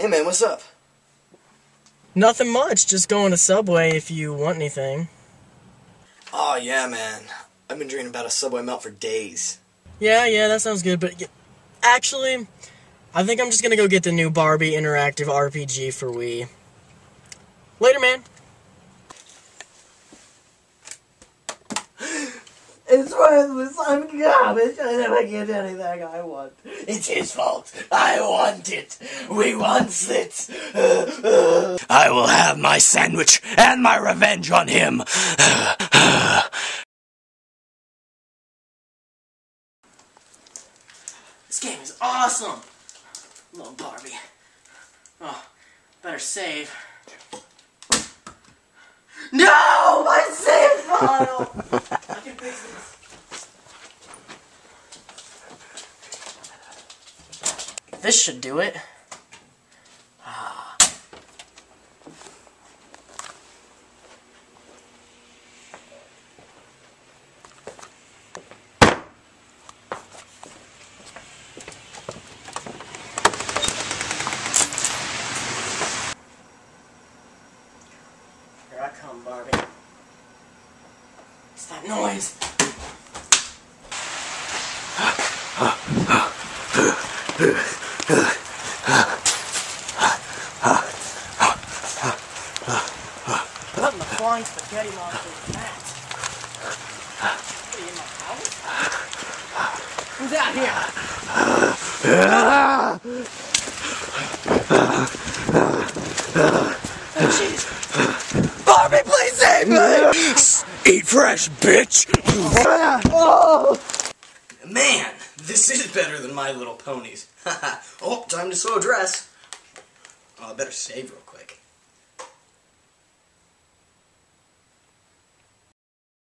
Hey man, what's up? Nothing much, just going to Subway if you want anything. Oh yeah, man. I've been dreaming about a Subway melt for days. Yeah, yeah, that sounds good, but actually, I think I'm just gonna go get the new Barbie interactive RPG for Wii. Later, man. It's worthless. I'm garbage. I never get anything I want. It's his fault. I want it. We wants it. I will have my sandwich and my revenge on him. This game is awesome! Little Barbie. Oh, better save. No! This. Should do it. Here I come, Barbie. What's that noise? What in the flying spaghetti monster is that? What, are you in my house? Who's out here? Oh, jeez. Barbie, please save me! Eat fresh, bitch! Oh. Man, this is better than My Little Ponies. oh, time to sew a dress. Oh, I better save real quick.